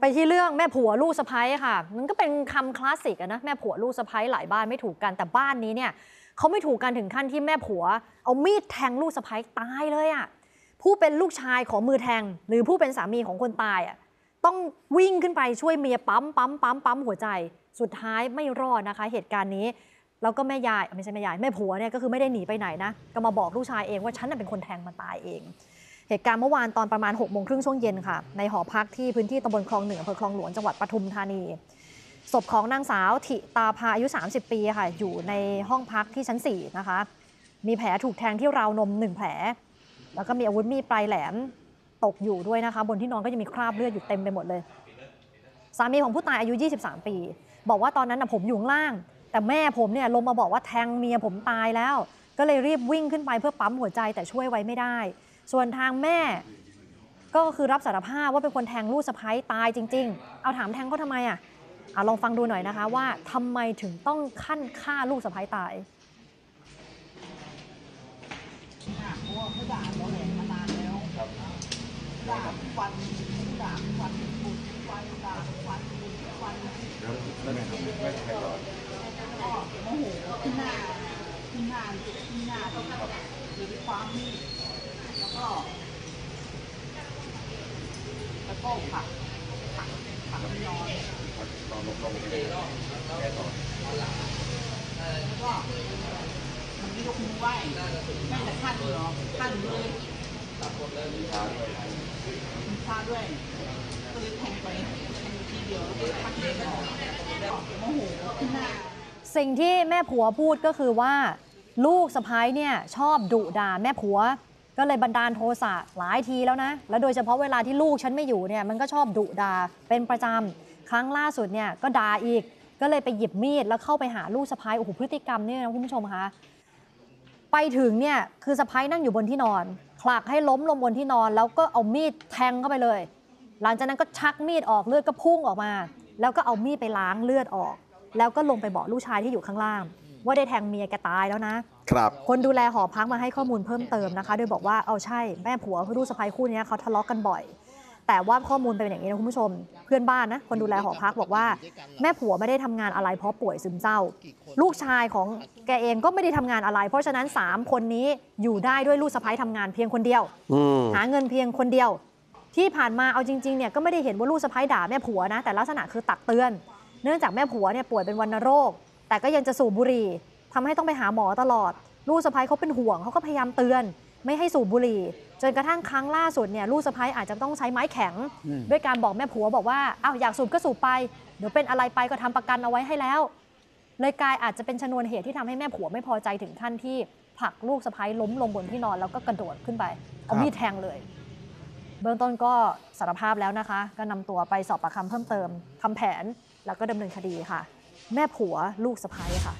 ไปที่เรื่องแม่ผัวลูกสะพ้ยค่ะ มันก็เป็นคำคลาสสิกอะนะแม่ผัวลูกสะพ้ยหลายบ้านไม่ถูกกันแต่บ้านนี้เนี่ยเขาไม่ถูกกันถึงขั้นที่แม่ผัว เอามีดแทงลูกสะพ้ยตายเลยอะผู้เป็นลูกชายของมือแทง หรือผู้เป็นสามีของคนตายอะต้องวิ่งขึ้นไปช่วยเมียปั๊มปั๊มปั๊มปั๊มหัวใจ สุดท้ายไม่รอดนะคะ เหตุการณ์นี้แล้วก็แม่ยายไม่ใช่แม่ยายแม่ผัวเนี่ยก็คือไม่ได้หนีไปไหนนะก็มาบอกลูกชายเองว่าฉันเป็นคนแทงมันตายเอง เหตุการณ์เมื่อวานตอนประมาณ6กโมงครึ่งช่วงเย็นค่ะ ในหอพักที่พื้นที่ตำบลคลองหนืออำเภอคลองหลวงจังหวัดปทุมธานี ศพของนางสาวถิตาภาอายุ 30 ปีค่ะ อยู่ในห้องพักที่ชั้น 4 นะคะ มีแผลถูกแทงที่ราวนม 1 แผล แล้วก็มีอาวุธมีดปลายแหลมตกอยู่ด้วยนะคะ บนที่นอนก็ยังมีคราบเลือดอยู่เต็มไปหมดเลย สามีของผู้ตายอายุ 23 ปี บอกว่าตอนนั้นนะผมอยู่ล่าง แต่แม่ผมเนี่ยลงมาบอกว่าแทงเมียผมตายแล้ว ก็เลยรีบวิ่งขึ้นไปเพื่อปั๊มหัวใจแต่ช่วยไว้ไม่ได้ ส่วนทางแม่ก็คือรับสารภาพว่าเป็นคนแทงลูกสะพ้ายตายจริง ๆ เอาถามแทงเขาทำไมอะอะลองฟังดูหน่อยนะคะว่าทำไมถึงต้องขั้นฆ่าลูกสะพ้ยตายเขาด่าเราแหลมานานแล้วด่าฟันด่าฟันบุดฟันด่าฟันบุดฟันแล้วแล้วแม่ทำแม่ใครหรอก็โมโหขึ้นหน้าขึ้นหน้าขึ้นหน้าต้องหรือความมีด ก็แล้วก็ผักผักผักนอนตอนลงลงไปเลยแม่ต่อแล้วก็มันไม่ยกมือไหว้แม่จะขั้นเหรอขั้นเลยมีชาด้วยมีพาด้วยก็เลยแทงไปแทงทีเดียวแล้วก็พักเล่นออกแล้วโมโหขึ้นหน้าสิ่งที่แม่ผัวพูดก็คือว่า ลูกสะพ้ายเนี่ยชอบดุด่าแม่ผัว ก็เลยบันดาลโทสะหลายทีแล้วนะ แล้วโดยเฉพาะเวลาที่ลูกฉันไม่อยู่เนี่ยมันก็ชอบดุด่าเป็นประจำ ครั้งล่าสุดเนี่ยก็ด่าอีก ก็เลยไปหยิบมีดแล้วเข้าไปหาลูกสะพ้ายโอ้โหพฤติกรรมเนี่ยนะคุณผู้ชมคะ ไปถึงเนี่ยคือสะพ้ายนั่งอยู่บนที่นอน ผลักให้ล้มลงบนที่นอน แล้วก็เอามีดแทงเข้าไปเลย หลังจากนั้นก็ชักมีดออกเลือดก็พุ่งออกมา แล้วก็เอามีดไปล้างเลือดออก แล้วก็ลงไปบอกลูกชายที่อยู่ข้างล่าง ว่าได้แทงเมียแกตายแล้วนะ ครับคนดูแลหอพักมาให้ข้อมูลเพิ่มเติมนะคะ โดยบอกว่าเอาใช่แม่ผัวคือลูกสะใภ้คู่เนี้ยเขาทะเลาะกันบ่อย แต่ว่าข้อมูลเป็นอย่างนี้นะคุณผู้ชม เพื่อนบ้านนะคนดูแลหอพักบอกว่า แม่ผัวไม่ได้ทำงานอะไรเพราะป่วยซึมเศร้า ลูกชายของแกเองก็ไม่ได้ทำงานอะไร เพราะฉะนั้น 3 คนนี้อยู่ได้ด้วยลูกสะใภ้ทำงานเพียงคนเดียวอืมหาเงินเพียงคนเดียว ที่ผ่านมาเอาจริงๆเนี่ยก็ไม่ได้เห็นว่าลูกสะใภ้ด่าแม่ผัวนะแต่ลักษณะคือตักเตือน เนื่องจากแม่ผัวเนี่ยป่วยเป็นวัณโรค แต่ก็ยังจะสูบบุหรี่ทำให้ต้องไปหาหมอตลอด ลูกสะใภ้เขาเป็นห่วงเขาก็พยายามเตือน ไม่ให้สูบบุหรี่ จนกระทั่งครั้งล่าสุดเนี่ยลูกสะใภ้อาจจะต้องใช้ไม้แข็ง ด้วยการบอกแม่ผัวบอกว่าอ้าวอยากสูบก็สูบไป เดี๋ยวเป็นอะไรไปก็ทำประกันเอาไว้ให้แล้ว เลยกลายอาจจะเป็นชนวนเหตุที่ทำให้แม่ผัวไม่พอใจถึงขั้นที่ผลักลูกสะใภ้ล้มลงบนที่นอนแล้วก็กระโดดขึ้นไปเอามีดแทงเลย เบื้องต้นก็สารภาพแล้วนะคะ ก็นำตัวไปสอบปากคำเพิ่มเติมทำแผนแล้วก็ดำเนินคดีค่ะ แม่ผัวลูกสะพ้ายค่ะ